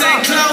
Say close.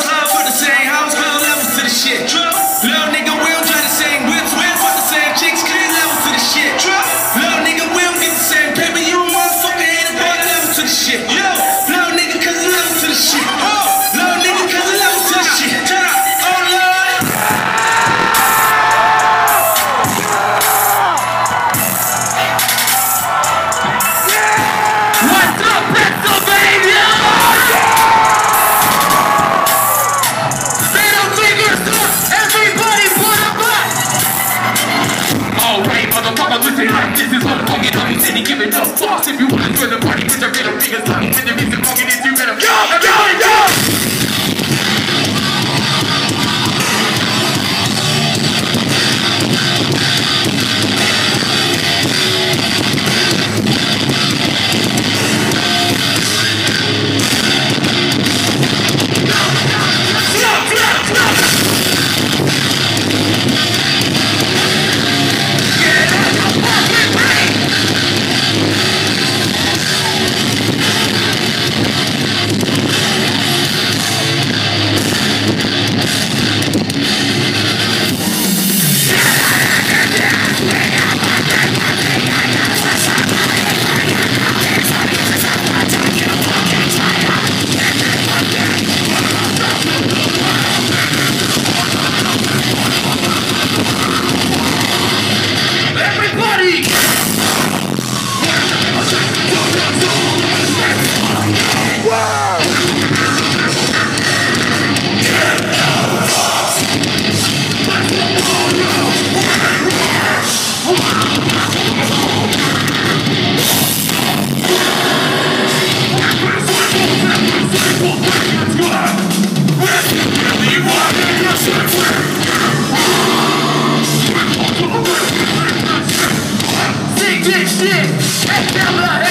city giving the fucks if you ain't gonna Vai quebrar